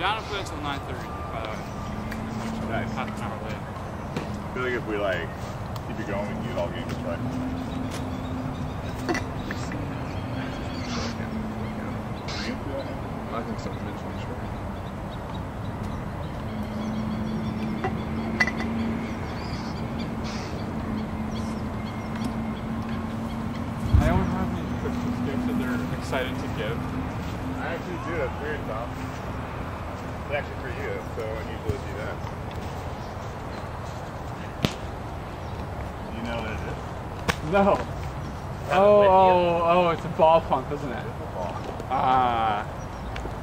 down to play until 9.30, by the way. Nice. Half an hour late. I feel like if we like keep it going, we can get all games right. I think so. Mitch for sure. I don't have any Christmas gifts that they're excited to give. I actually do. That's weird, Tom. It's actually for you, so unusual to do that. Do you know what it is? No. Oh, oh, oh, it's a ball pump, isn't it? Football. Ah,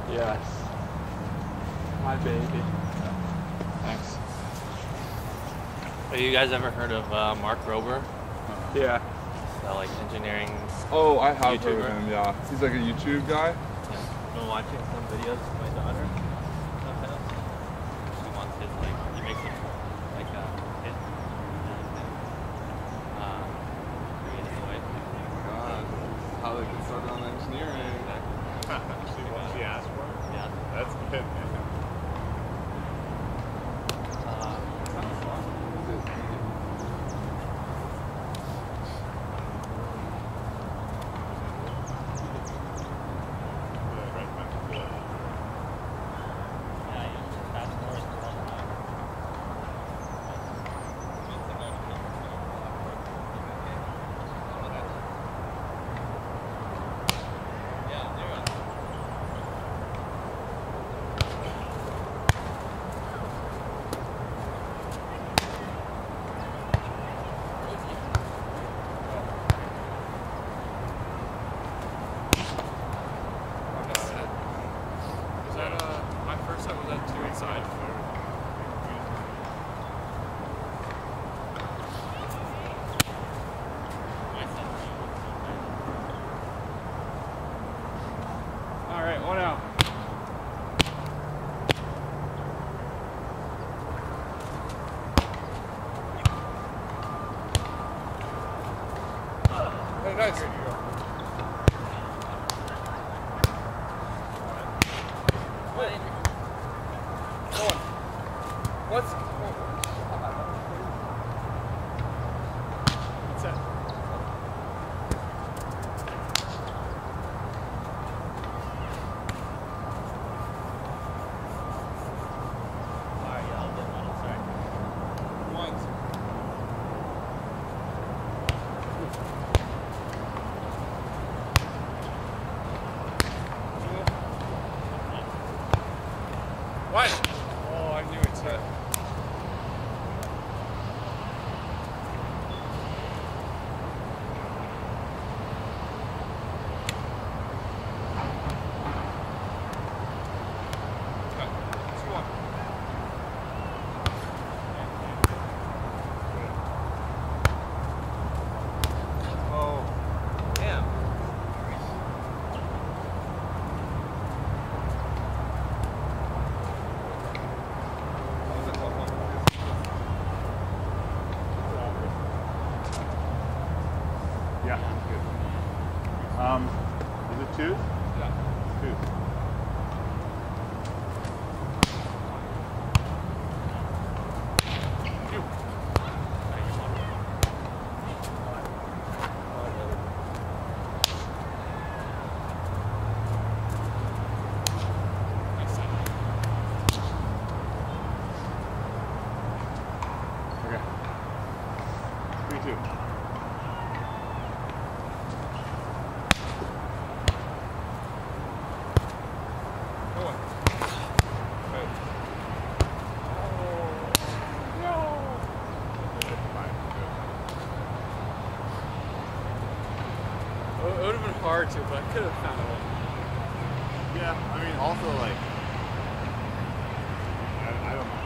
yes. My baby. Thanks. Have you guys ever heard of uh, Mark Rober? Yeah. That like engineering. Oh, I have heard of him. Yeah, he's like a YouTube guy. Yeah. Been watching some videos is? Yeah. Two. Nice set. Okay. Three two. Go on. It would have been hard to, but I could have found one. Yeah, I mean, also like, I, I don't know.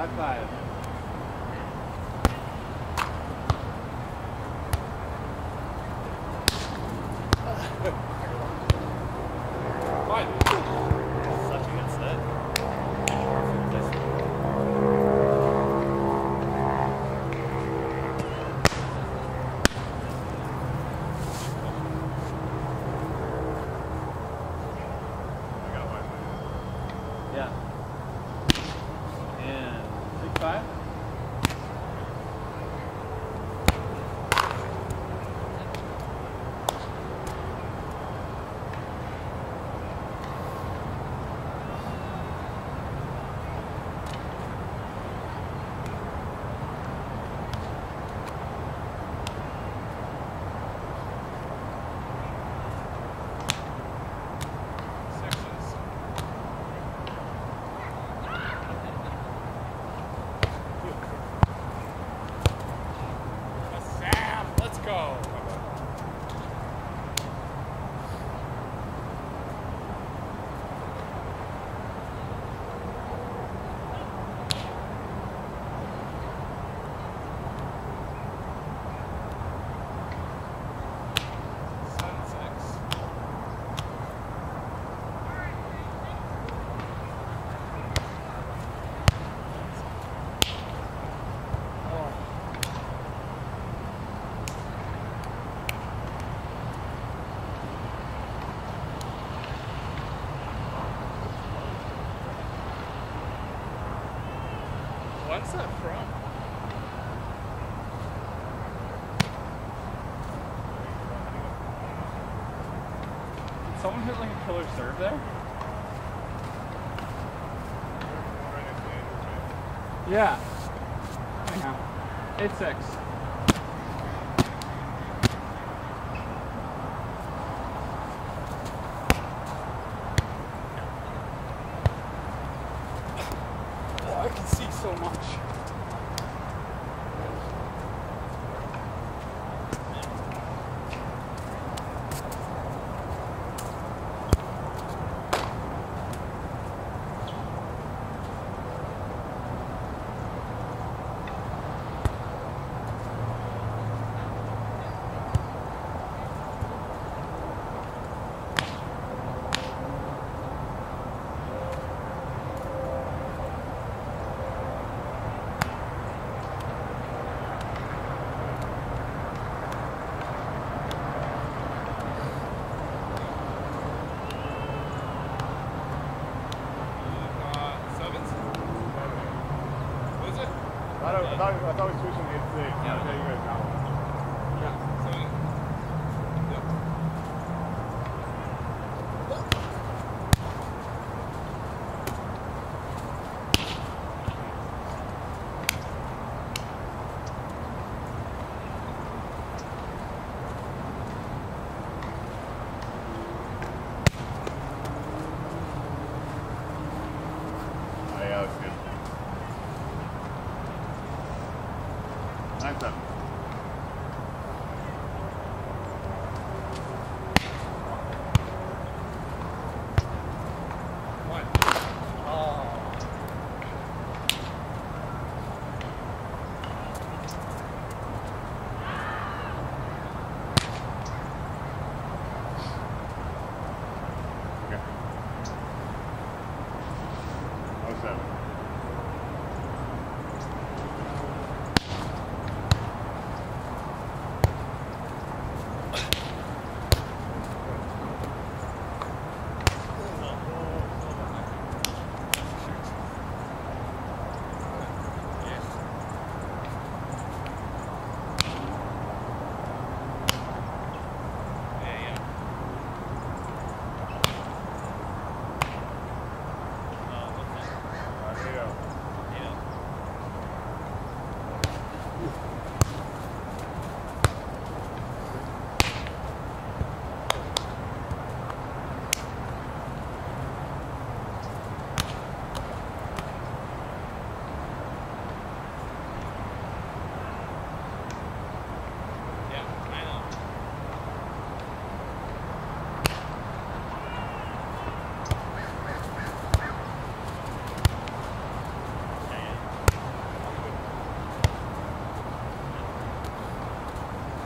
High five. Someone hit like a killer serve there? Yeah. Hang 8-6.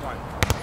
One.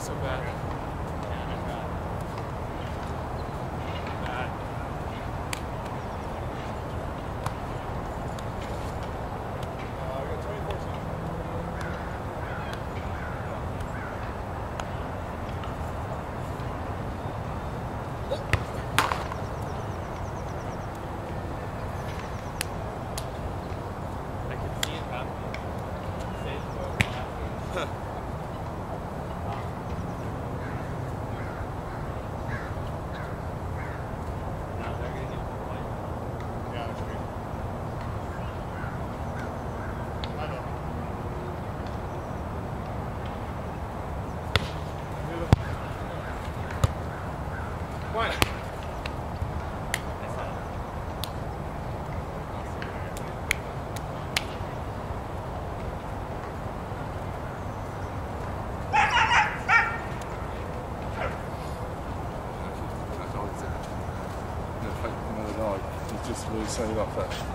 So bad. Uh, we got 2014. I could see it happening. Sage mode happening. Now they're gonna get more white. Yeah, that's great. I know. Why? I saw it. That dog's in. Yeah,